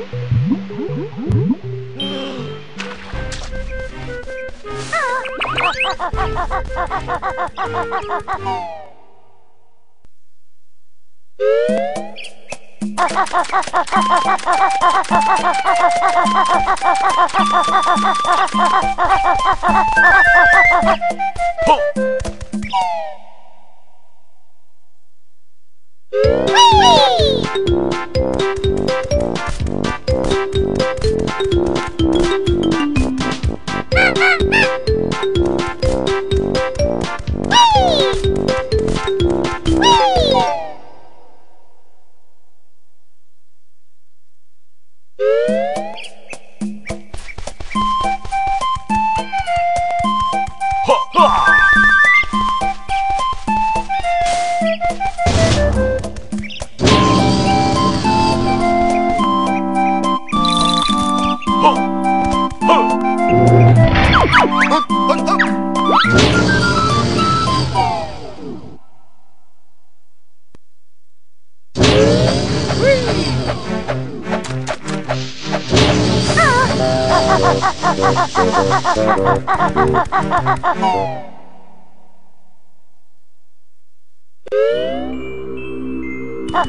はっ。Ha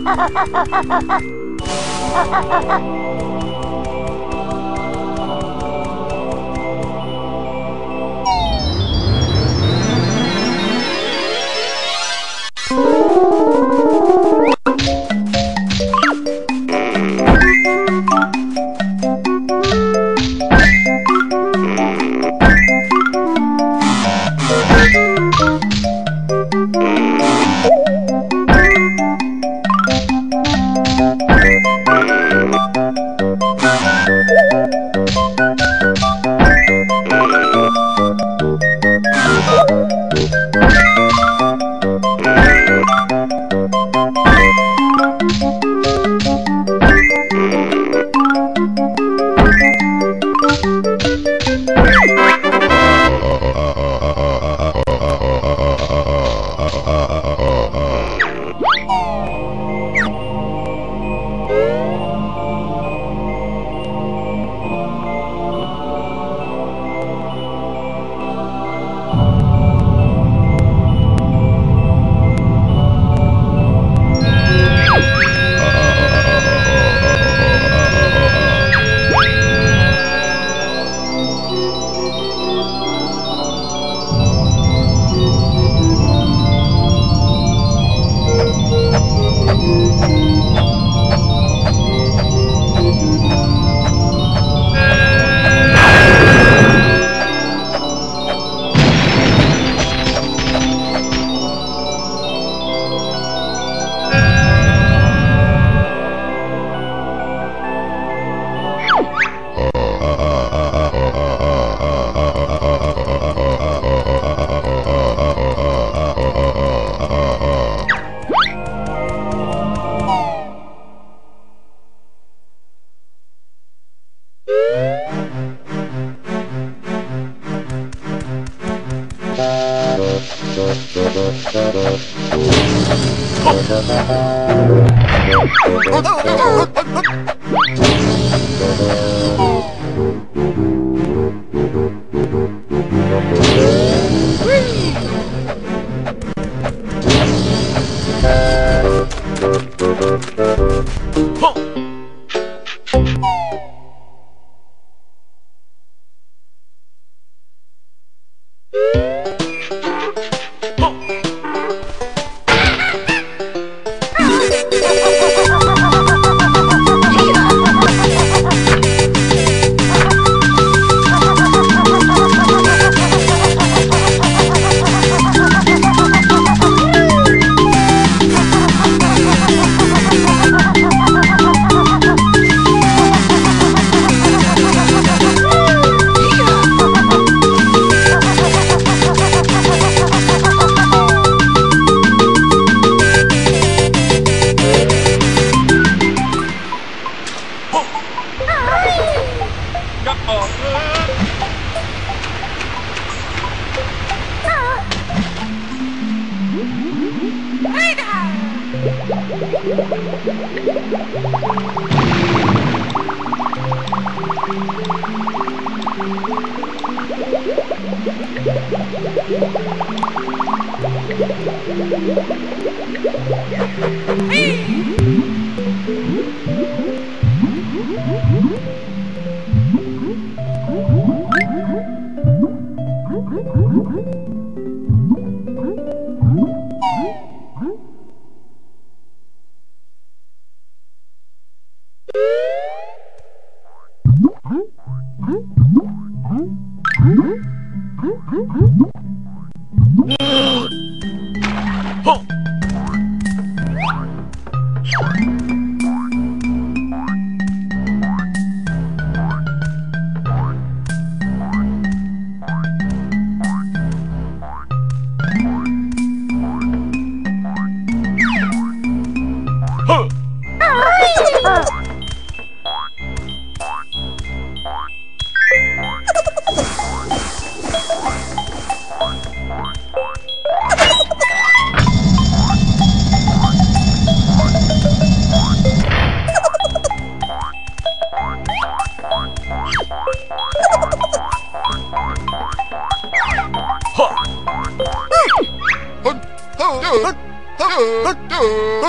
ha ha ha!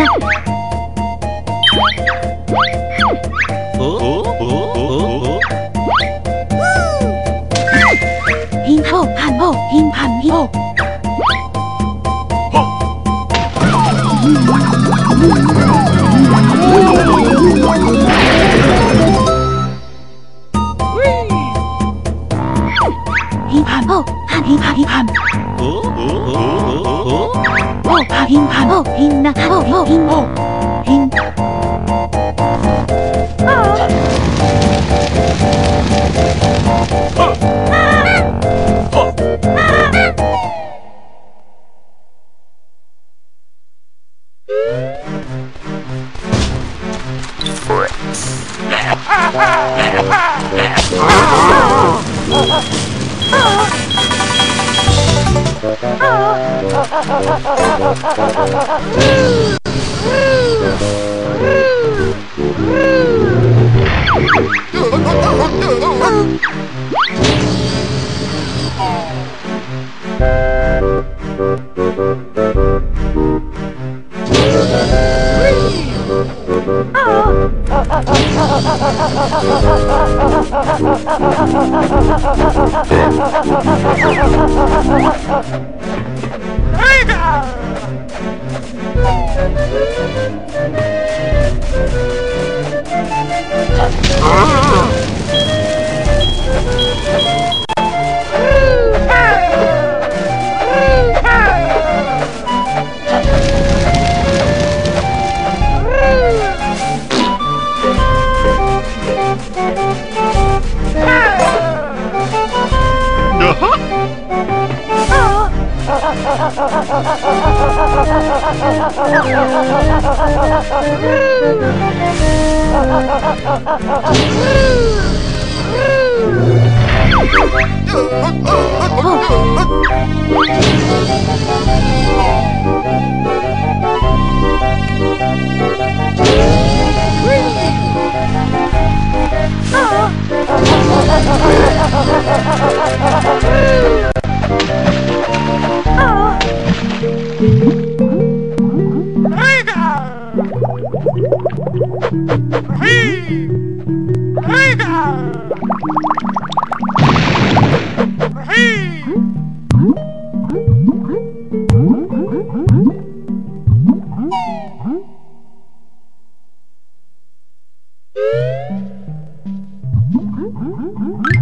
นะฮิงโหพันโอหิงพันหิโออืม Ha ha ha ha! Ah! Oh, Ah!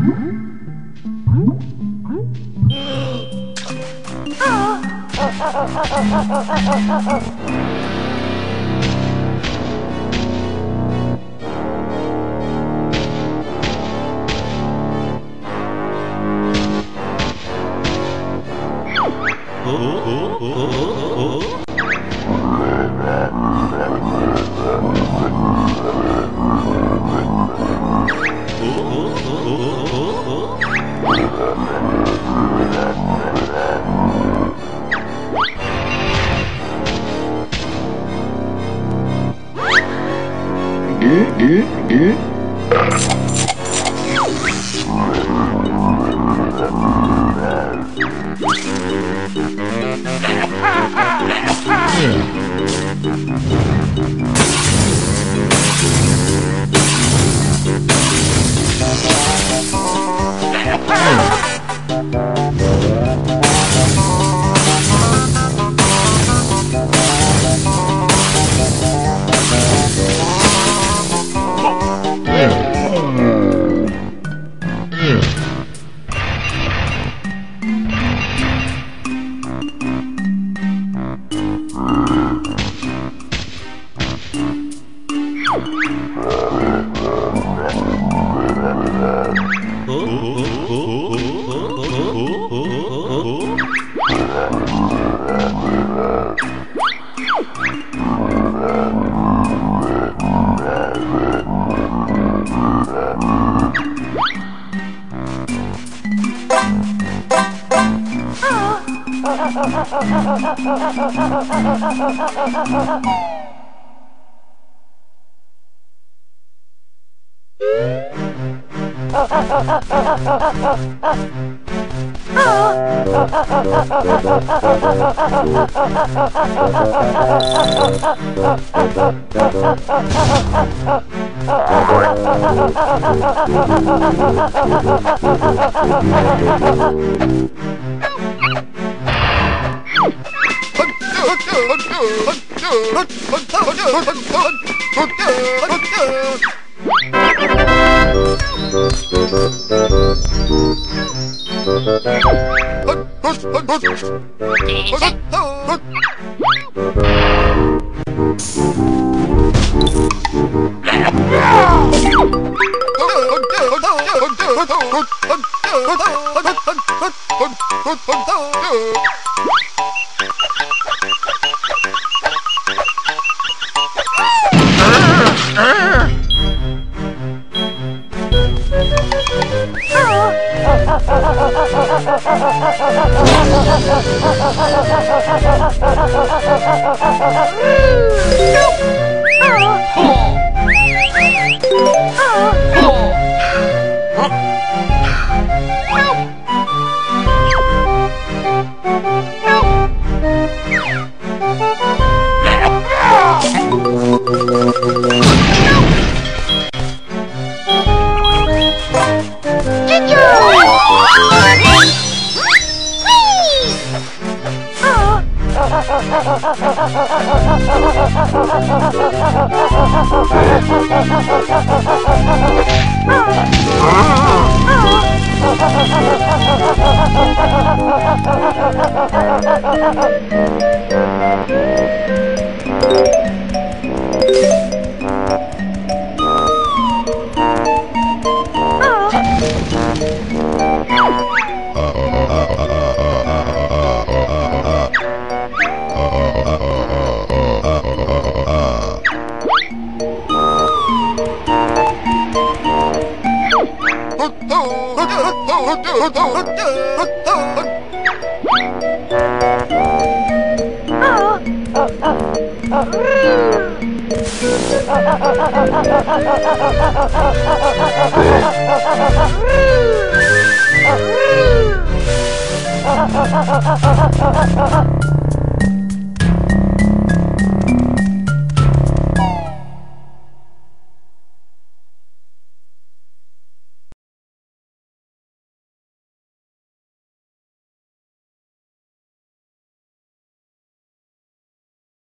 Oh boy. Oh! Nope! Ha ha ha ha!